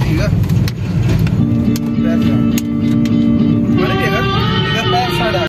cái gì nữa